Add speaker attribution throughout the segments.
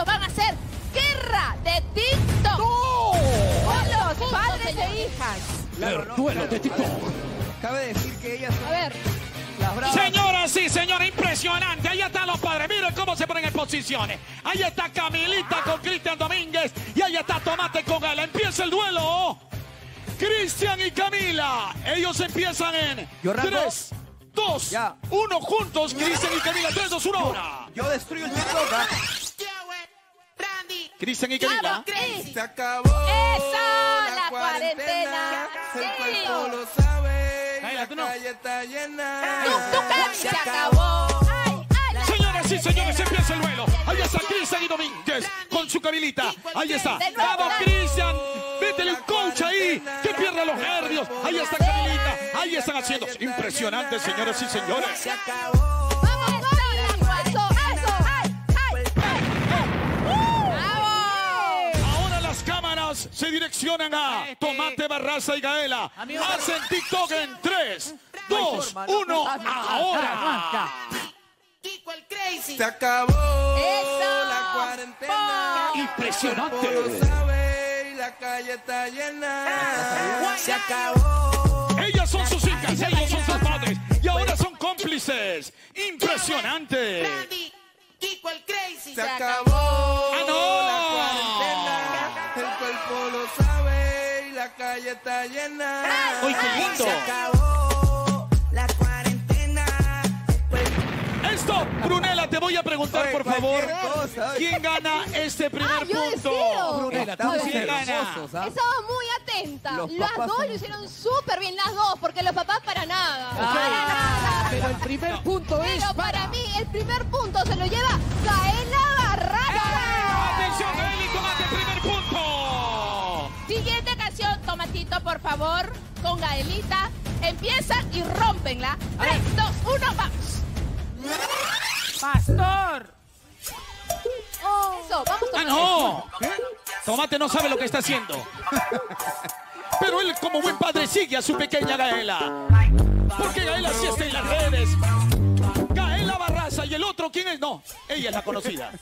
Speaker 1: esto van a ser guerra de TikTok. Con los padres e hijas.
Speaker 2: Duelo de TikTok.
Speaker 3: Cabe decir que ellas son
Speaker 1: A ver.
Speaker 2: Señoras y señores, impresionante. Ahí están los padres. Miren cómo se ponen en posiciones. Ahí está Camilita con Cristian Domínguez. Y ahí está Tomate con Gala. Empieza el duelo. Cristian y Camila. Ellos empiezan en
Speaker 3: Yo arranco.
Speaker 2: 3, 2,
Speaker 3: Ya.
Speaker 2: 1 juntos. Cristian y Camila. 3, 2, 1 ahora.
Speaker 3: Yo destruyo el TikTok.
Speaker 2: Cristian y Camila.
Speaker 1: Cris.
Speaker 4: Se acabó
Speaker 1: Esa, la cuarentena.
Speaker 4: El
Speaker 1: Sí.
Speaker 4: cuerpo lo sabe. La
Speaker 2: tú no.
Speaker 4: calle está llena.
Speaker 1: Tuk, tuk, se acabó. Ay, ay, la-
Speaker 2: Señoras y señores, empieza el duelo. Ahí está Cristian y Domínguez con su Camilita. Ahí está. Vamos. Cristian. Métele un coach ahí. Que pierda los nervios. Ahí está Camilita. Ahí están haciendo. Impresionante, señoras y señores.
Speaker 4: Se acabó.
Speaker 2: Se direccionan a Tomate Barraza y Gaela. Hacen TikTok en 3, 2, 1, ahora.
Speaker 4: Se acabó
Speaker 1: Eso.
Speaker 4: la cuarentena.
Speaker 2: Impresionante.
Speaker 4: El sabe y la calle está llena. Se acabó.
Speaker 2: Ellas son sus hijas, ellos son sus padres. Y ahora son cómplices. Impresionante.
Speaker 4: Se acabó
Speaker 2: ¡Ah, no!
Speaker 4: Cuerpo lo sabe y la calle está llena.
Speaker 2: ¡Ay, qué!
Speaker 4: Se acabó la cuarentena.
Speaker 2: Esto, Brunela, te voy a preguntar,
Speaker 3: Oye,
Speaker 2: por favor,
Speaker 3: cosa.
Speaker 2: ¿quién gana este primer
Speaker 1: Ah, yo
Speaker 2: punto?
Speaker 1: decido.
Speaker 3: Brunela, estamos
Speaker 2: ¿quién gana?
Speaker 3: ¿ah?
Speaker 1: Estaba muy atenta.
Speaker 3: Los
Speaker 1: las dos
Speaker 3: son-
Speaker 1: lo hicieron súper bien, las dos, porque los papás para nada. Para nada.
Speaker 5: Pero el primer punto es
Speaker 1: Pero para
Speaker 5: para...
Speaker 1: mí el primer punto se lo lleva Gaela por favor, con Gaelita. Empiezan y rompenla. 3, 2, 1, vamos.
Speaker 5: ¡Pastor!
Speaker 1: Eso, vamos,
Speaker 2: ¡Ah, no! Tomate no sabe lo que está haciendo. Pero él, como buen padre, sigue a su pequeña Gaela. Porque Gaela sí está en las redes. Gaela Barraza y el otro, ¿quién es? No, ella es la conocida.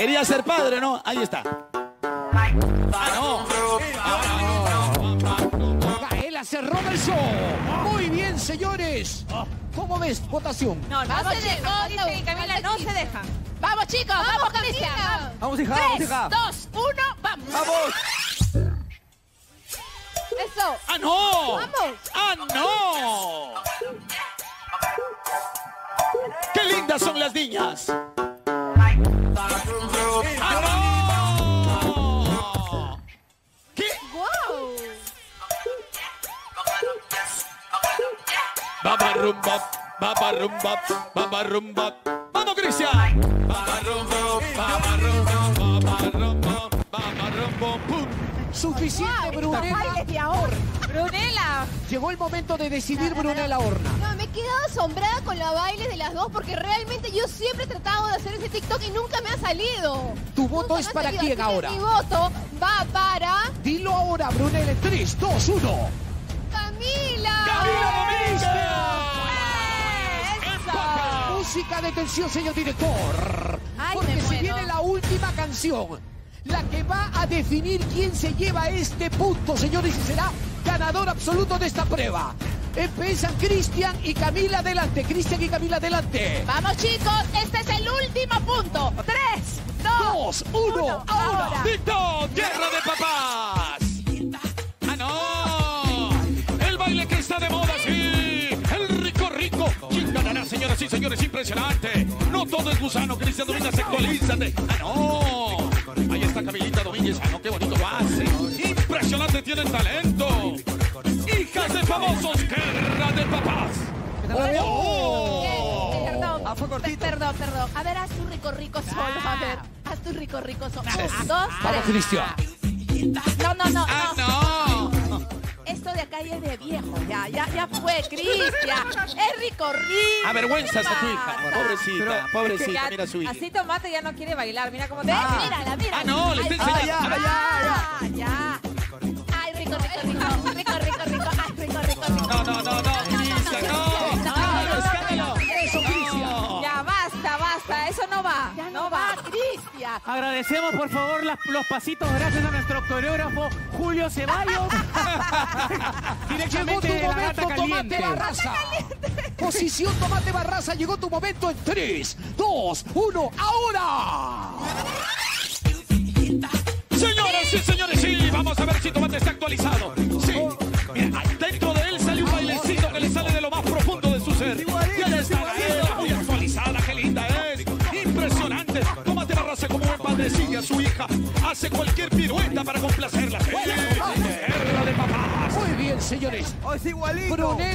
Speaker 2: Quería ser padre, ¿no? Ahí está. ¡Ah, no!
Speaker 5: Gaela se roba el show. Muy bien, señores. ¿Cómo ves? Votación.
Speaker 6: No, no,
Speaker 1: Vamos,
Speaker 6: se. Dice
Speaker 1: no,
Speaker 6: que Camila no se dejan.
Speaker 1: Vamos, chicos, vamos, Cristian. Vamos.
Speaker 3: Vamos, hija, vamos,
Speaker 1: 3,
Speaker 3: hija.
Speaker 1: 2, 1, vamos.
Speaker 3: ¡Vamos!
Speaker 1: Eso.
Speaker 2: ¡Ah, no!
Speaker 1: Vamos.
Speaker 2: ¡Ah, no! ¡Qué lindas son las niñas! Baba rumba, baba rumba, baba rumba. ¡Vamos, Cristian! Baba rumba, baba rumba, baba rumba, baba pum.
Speaker 5: Suficiente, Brunella.
Speaker 1: Bailes de ahora.
Speaker 5: Llegó el momento de decidir Brunella Horna.
Speaker 1: No, me he quedado asombrada con los bailes de las dos porque realmente yo siempre he tratado de hacer ese TikTok y nunca me ha salido.
Speaker 5: Tu voto
Speaker 1: Nunca
Speaker 5: es para
Speaker 1: salido,
Speaker 5: quién ahora.
Speaker 1: Mi voto va para
Speaker 5: Dilo ahora, Brunella. en 3, 2, 1.
Speaker 1: Camila.
Speaker 2: ¡Camila
Speaker 5: Música de tensión, señor director.
Speaker 6: Ay,
Speaker 5: Porque se viene la última canción. La que va a definir quién se lleva este punto, señores, y será ganador absoluto de esta prueba. Empiezan Cristian y Camila adelante. Cristian y Camila adelante.
Speaker 1: Vamos chicos, este es el último punto. Tres, dos,
Speaker 5: Dos, uno,
Speaker 1: uno,
Speaker 5: ahora.
Speaker 1: ahora.
Speaker 2: Y señores? Impresionante. No todo es gusano. Cristian Domínguez, actualízate. ¡Ah, no! Ahí está Camilita Domínguez. ¡Ah, no! ¡Qué bonito lo hace! Impresionante, tienen talento. Hijas de famosos, guerra de papás. ¡Oh!
Speaker 1: Perdón,
Speaker 3: Ah, fue cortito.
Speaker 1: perdón, perdón. A ver, haz tu rico, rico solo. A ver, haz tu rico, rico solo. Un, dos,
Speaker 5: Vamos,
Speaker 1: tres.
Speaker 5: Cristian.
Speaker 1: No, no, no,
Speaker 2: ¡Ah,
Speaker 1: no viejo. Ya, ya, ya fue, Cristian. Es rico, rico.
Speaker 2: Avergüenza a hija. Pobrecita, pobrecita. mira su hija.
Speaker 6: Así Tomate ya no quiere bailar. Mira cómo te.
Speaker 1: Ah. Mírala, mírala.
Speaker 2: Ah, no, le
Speaker 1: estoy
Speaker 2: enseñando.
Speaker 3: Ya,
Speaker 1: ya, ya. Ay, rico, rico, rico. Rico, rico, rico. Ay, rico, rico, rico.
Speaker 2: No, no, no, no. Cristian, no.
Speaker 1: Ya, basta, basta.
Speaker 2: Eso
Speaker 1: no va. Ya no va, Cristian.
Speaker 7: Agradecemos, por favor, los pasitos. Gracias a nuestro coreógrafo. Julio Ceballos.
Speaker 5: Llegó tu
Speaker 7: la
Speaker 5: momento,
Speaker 7: gata
Speaker 5: Tomate
Speaker 7: caliente.
Speaker 5: Barraza. Posición Tomate Barraza. Llegó tu momento en 3, 2, 1. ¡Ahora!
Speaker 2: Hace cualquier pirueta para complacerla. Sí, guerra de papás.
Speaker 5: Muy bien, señores.
Speaker 3: Oh, es igualito.
Speaker 5: Brunel